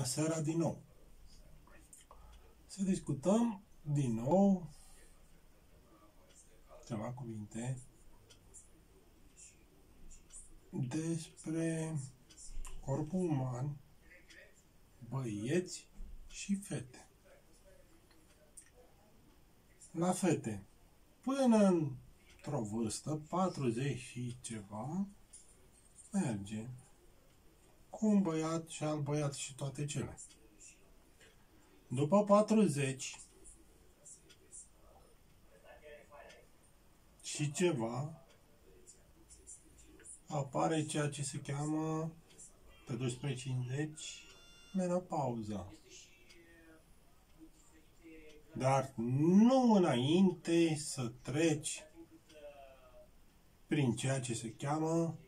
Bună seara din nou! Să discutăm din nou ceva cuvinte despre corpul uman, băieți și fete. La fete, până într-o vârstă, 40 și ceva, merge cu un băiat și alt băiat și toate cele. După 40 și ceva, apare ceea ce se cheamă pe 1250 menopauza. Dar nu înainte să treci prin ceea ce se cheamă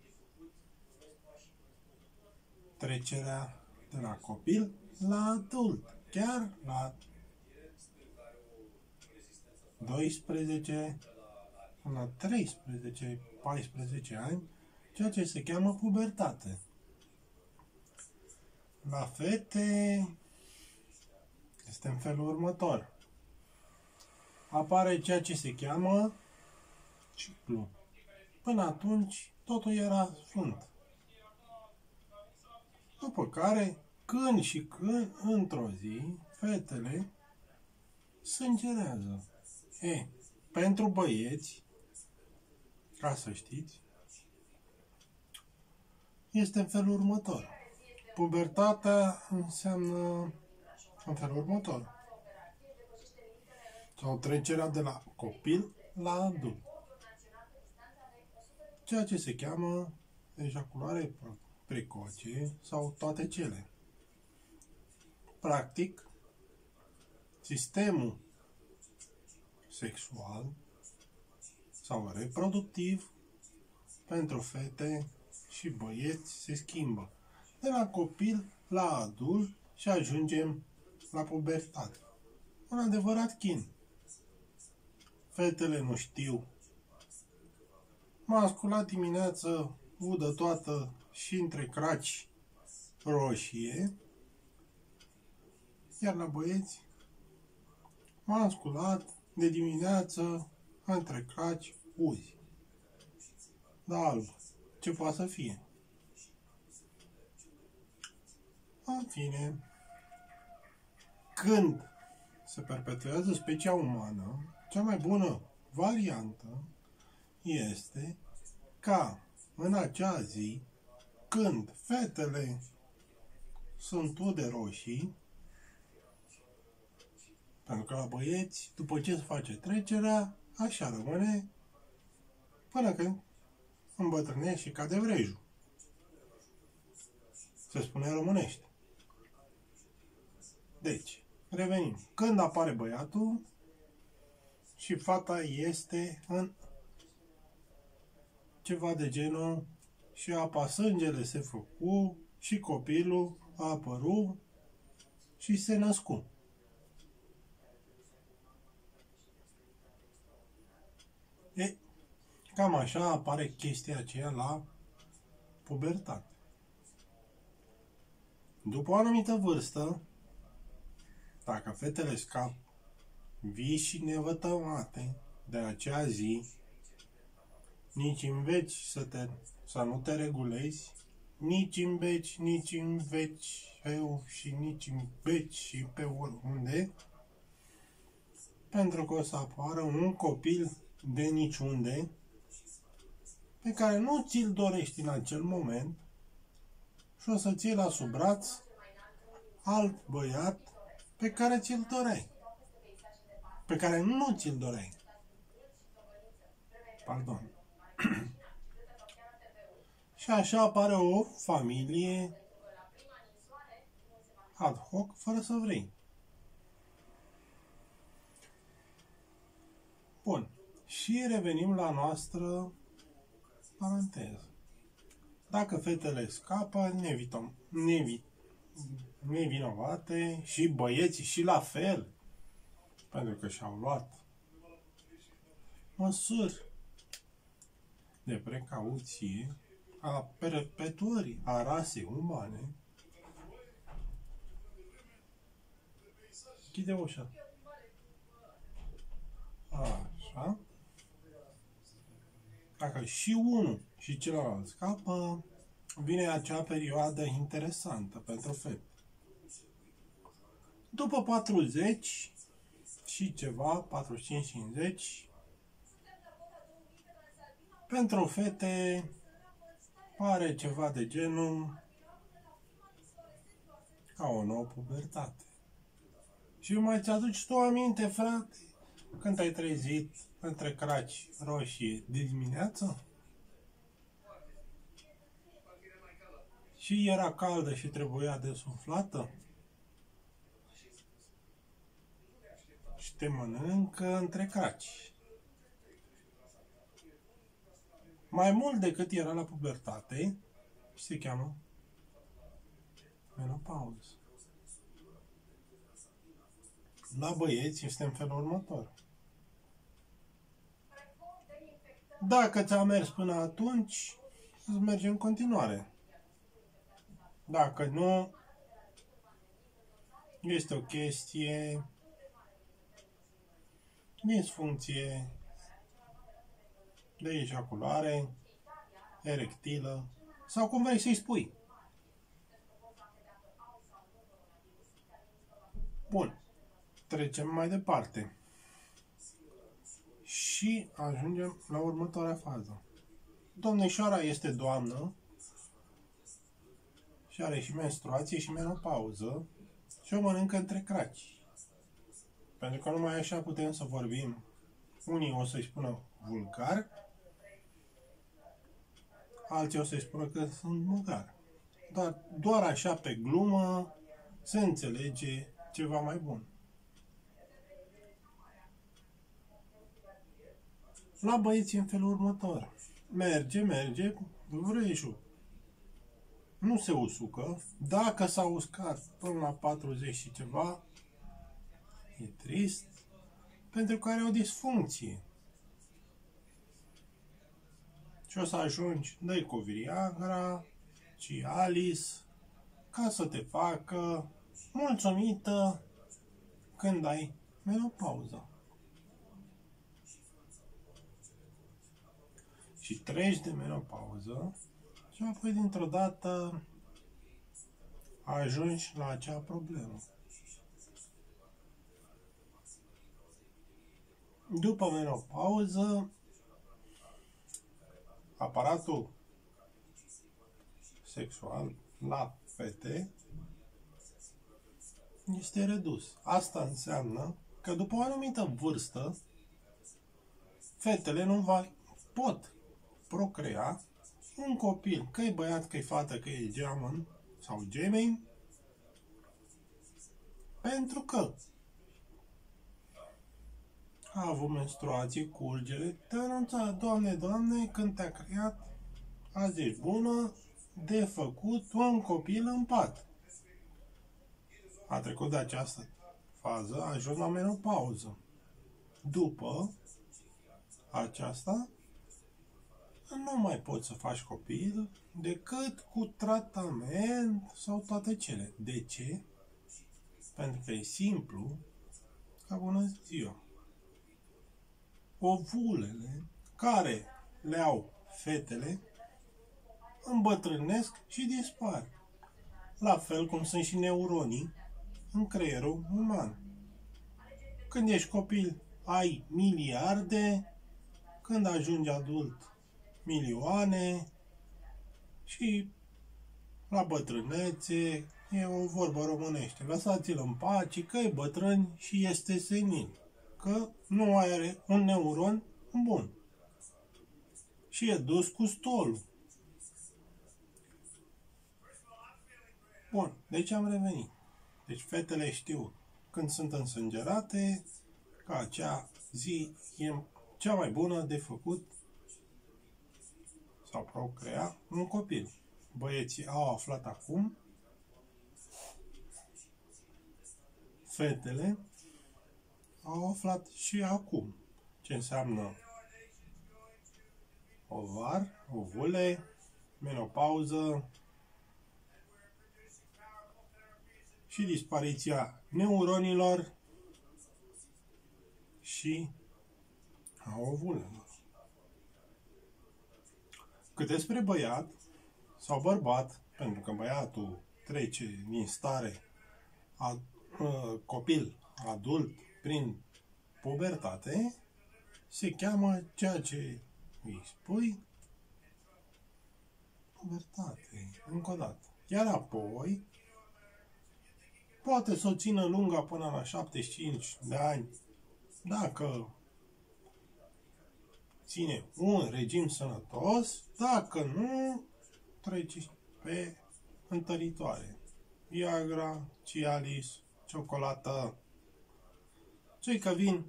trecerea de la copil la adult, chiar la 12 la 13, 14 ani, ceea ce se cheamă pubertate. La fete este în felul următor. Apare ceea ce se cheamă ciclu. Până atunci, totul era sfânt. După care, când și când, într-o zi, fetele sângerează. E, pentru băieți, ca să știți, este în felul următor. Pubertatea înseamnă în felul următor. Sau trecerea de la copil la adult. Ceea ce se cheamă ejaculare precoce sau toate cele. Practic, sistemul sexual sau reproductiv pentru fete și băieți se schimbă. De la copil la adult și ajungem la pubertate. Un adevărat chin. Fetele nu știu. M-a sculat dimineață, udă toată și între craci roșie, iar la băieți m-am sculat de dimineață între craci uzi. Da, alb. Ce poate să fie? În fine, când se perpetuează specia umană, cea mai bună variantă este ca în acea zi când fetele sunt ude roșii, pentru că la băieți, după ce se face trecerea, așa rămâne până când îmbătrânește și cade vrejul. Se spune românește. Deci, revenim. Când apare băiatul și fata este în ceva de genul și apa sângele se făcu și copilul a apărut și se născu. E, cam așa apare chestia aceea la pubertate. După o anumită vârstă, dacă fetele scap vii și nevătămate de acea zi, nici înveți să, te, să nu te regulezi, nici în beci, nici în veci eu și nici în beci și pe oriunde, pentru că o să apară un copil de niciunde pe care nu ți-l dorești în acel moment și o să ții la sub braț alt băiat pe care ți-l doreai. Pe care nu ți-l doreai. Pardon. și așa apare o familie ad hoc, fără să vrei. Bun. Și revenim la noastră paranteză. Dacă fetele scapă, nevităm, nevi, nevinovate și băieții și la fel, pentru că și-au luat măsuri de precauție a perpetuării a rasei umane, Închide ușa. Așa. Dacă și unul și celălalt scapă, vine acea perioadă interesantă pentru fete. După 40 și ceva, 45-50, pentru fete pare ceva de genul ca o nouă pubertate. Și mai ți-aduci tu aminte, frate, când ai trezit între craci roșii de dimineață? Și era caldă și trebuia desuflată? Și te mănâncă între craci. Mai mult decât era la pubertate, se cheamă menopauză. La băieți este în felul următor. Dacă ți-a mers până atunci, îți merge în continuare. Dacă nu, este o chestie disfuncție de ejaculare, erectilă, sau cum vrei să-i spui. Bun. Trecem mai departe. Și ajungem la următoarea fază. Domnișoara este doamnă și are și menstruație și menopauză și o mănâncă între craci. Pentru că numai așa putem să vorbim. Unii o să-i spună vulgar, alții o să-i spună că sunt măgar. Dar doar așa pe glumă se înțelege ceva mai bun. La băieți în felul următor. Merge, merge, vrăjișul. Nu se usucă. Dacă s-a uscat până la 40 și ceva, e trist, pentru că are o disfuncție. Și o să ajungi, dai cu Viagra, Cialis, ca să te facă mulțumită când ai menopauză. Și treci de menopauză și apoi dintr-o dată ajungi la acea problemă. După menopauză, aparatul sexual la fete este redus. Asta înseamnă că după o anumită vârstă, fetele nu va, pot procrea un copil, că e băiat, că e fată, că e geamăn sau gemeni, pentru că a avut menstruație, curgere, te anunța, Doamne, Doamne, când te-a creat, azi ești bună, de făcut un copil în pat. A trecut de această fază, a ajuns la menopauză. După aceasta, nu mai poți să faci copil decât cu tratament sau toate cele. De ce? Pentru că e simplu ca bună ziua. Ovulele care le au fetele îmbătrânesc și dispar. La fel cum sunt și neuronii în creierul uman. Când ești copil, ai miliarde, când ajungi adult, milioane și la bătrânețe e o vorbă românește. Lăsați-l în pace că e bătrân și este senin, că nu are un neuron bun. Și e dus cu stolul. Bun, deci am revenit. Deci fetele știu când sunt însângerate că acea zi e cea mai bună de făcut sau procrea un copil. Băieții au aflat acum, fetele au aflat și acum ce înseamnă ovar, ovule, menopauză și dispariția neuronilor și a ovulelor. Cât despre băiat sau bărbat, pentru că băiatul trece din stare a, a, copil, adult, prin pubertate, se cheamă ceea ce îi spui pubertate, încă o dată. Iar apoi, poate să o țină lunga până la 75 de ani, dacă ține un regim sănătos, dacă nu, trece pe întăritoare. Viagra, Cialis, ciocolată. Cei că vin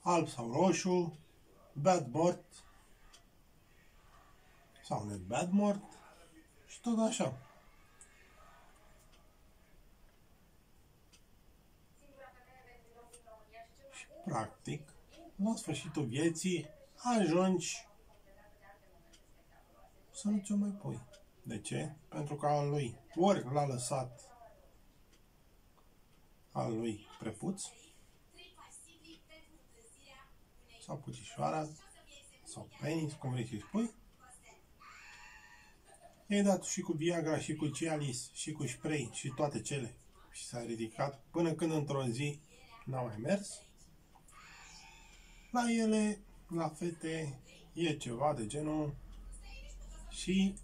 alb sau roșu, bad mort sau net bad mort și tot așa. Și practic, la sfârșitul vieții, ajungi să nu ți-o mai pui. De ce? Pentru că al lui ori l-a lăsat al lui prepuț sau pucișoara sau penis, cum vrei să spui. I-ai dat și cu Viagra, și cu Cialis, și cu spray, și toate cele. Și s-a ridicat până când într-o zi n-a mai mers. La ele, la fete, e ceva de genul și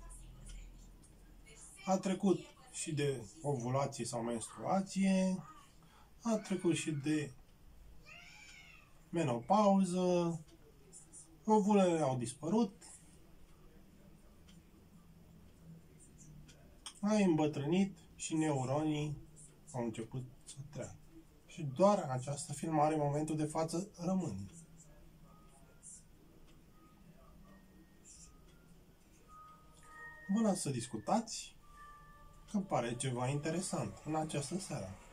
a trecut și de ovulație sau menstruație, a trecut și de menopauză, ovulele au dispărut, ai îmbătrânit și neuronii au început să treacă. Și doar această filmare în momentul de față rămâne. Vă las să discutați, că pare ceva interesant în această seară.